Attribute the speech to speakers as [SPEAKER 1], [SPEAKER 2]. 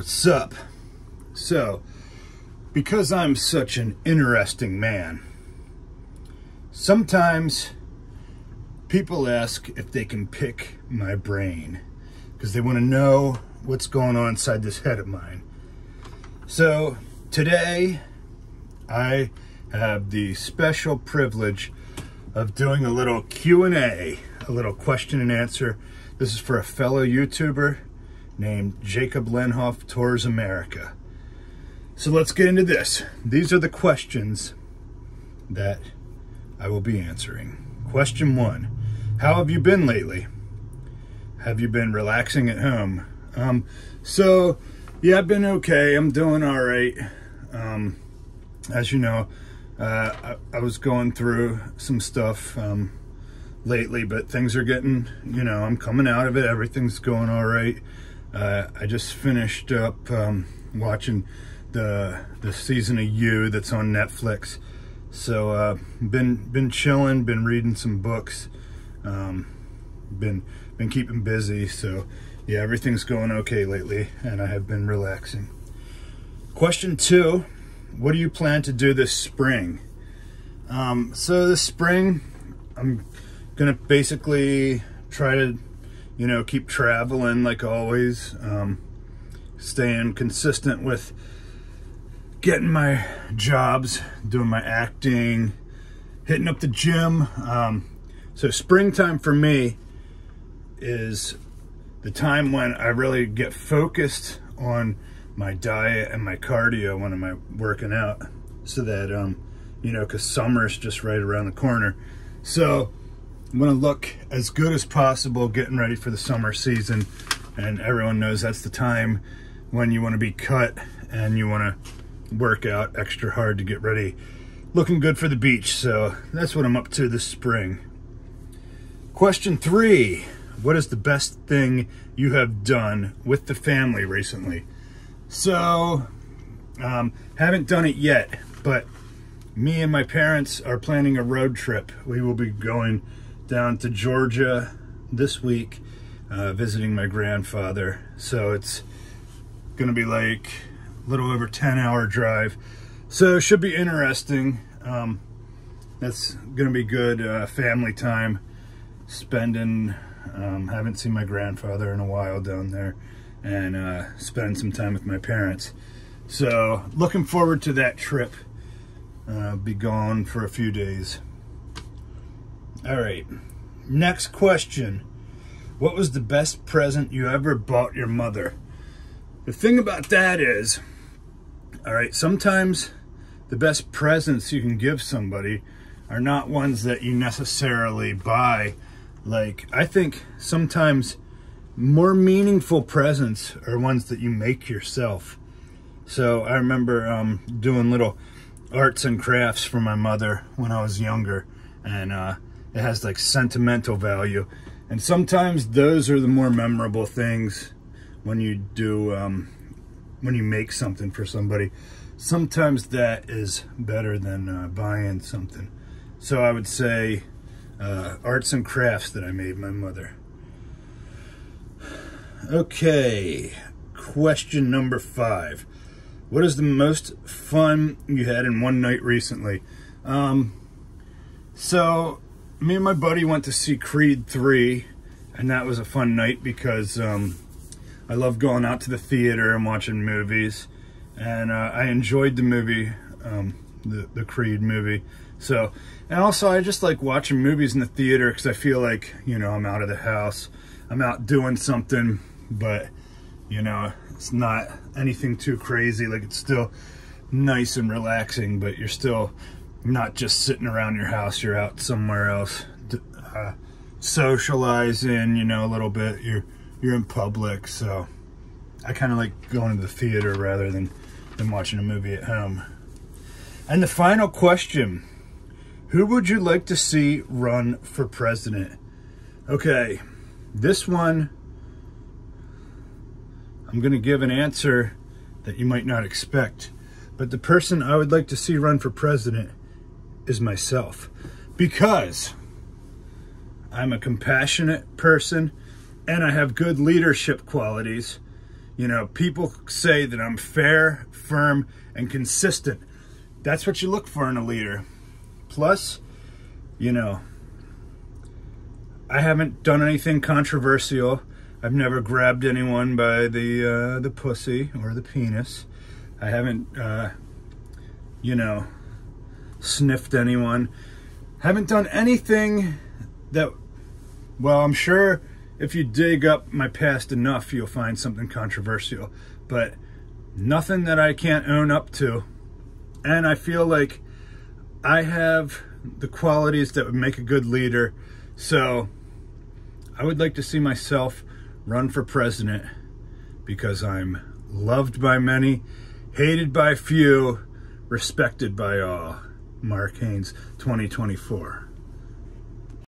[SPEAKER 1] What's up? So, because I'm such an interesting man, sometimes people ask if they can pick my brain because they want to know what's going on inside this head of mine. So, today I have the special privilege of doing a little Q&A, a little question and answer. This is for a fellow YouTuber named Jacob Lenhoff Tours America. So let's get into this. These are the questions that I will be answering. Question one, how have you been lately? Have you been relaxing at home? Um, so, yeah, I've been okay. I'm doing all right. Um, as you know, uh, I, I, was going through some stuff um, lately, but things are getting, you know, I'm coming out of it. Everything's going all right. Uh, I just finished up um, watching the the season of You that's on Netflix. So uh, been been chilling, been reading some books, um, been been keeping busy. So yeah, everything's going okay lately, and I have been relaxing. Question two: What do you plan to do this spring? Um, so this spring, I'm gonna basically try to you know, keep traveling like always, um, staying consistent with getting my jobs, doing my acting, hitting up the gym. Um, so springtime for me is the time when I really get focused on my diet and my cardio when I'm working out so that, um, you know, cause summer's just right around the corner. So I'm gonna look as good as possible getting ready for the summer season. And everyone knows that's the time when you wanna be cut and you wanna work out extra hard to get ready. Looking good for the beach, so that's what I'm up to this spring. Question three, what is the best thing you have done with the family recently? So, um, haven't done it yet, but me and my parents are planning a road trip. We will be going down to Georgia this week, uh, visiting my grandfather. So it's gonna be like a little over 10 hour drive. So it should be interesting. Um, that's gonna be good uh, family time spending. Um, haven't seen my grandfather in a while down there and uh, spending some time with my parents. So looking forward to that trip. Uh, be gone for a few days. All right, next question. What was the best present you ever bought your mother? The thing about that is, all right, sometimes the best presents you can give somebody are not ones that you necessarily buy. Like, I think sometimes more meaningful presents are ones that you make yourself. So I remember um, doing little arts and crafts for my mother when I was younger. And uh, it has like sentimental value. And sometimes those are the more memorable things when you do, um, when you make something for somebody. Sometimes that is better than uh, buying something. So I would say uh, arts and crafts that I made my mother. Okay, question number five. What is the most fun you had in one night recently? Um, so me and my buddy went to see Creed 3, and that was a fun night because um, I love going out to the theater and watching movies, and uh, I enjoyed the movie, um, the, the Creed movie. So, and also I just like watching movies in the theater because I feel like, you know, I'm out of the house, I'm out doing something, but, you know, it's not anything too crazy. Like it's still nice and relaxing, but you're still not just sitting around your house, you're out somewhere else, uh, socializing, you know, a little bit. You're you're in public, so I kind of like going to the theater rather than than watching a movie at home. And the final question: Who would you like to see run for president? Okay, this one I'm going to give an answer that you might not expect. But the person I would like to see run for president is myself because I'm a compassionate person and I have good leadership qualities. You know, people say that I'm fair, firm, and consistent. That's what you look for in a leader. Plus, you know, I haven't done anything controversial. I've never grabbed anyone by the uh, the pussy or the penis. I haven't, uh, you know, sniffed anyone. Haven't done anything that, well, I'm sure if you dig up my past enough, you'll find something controversial. But nothing that I can't own up to. And I feel like I have the qualities that would make a good leader. So I would like to see myself run for president because I'm loved by many, hated by few, respected by all. Mark Haynes, 2024.